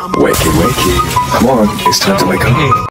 Wakey, wakey. Come on, it's time to wake up.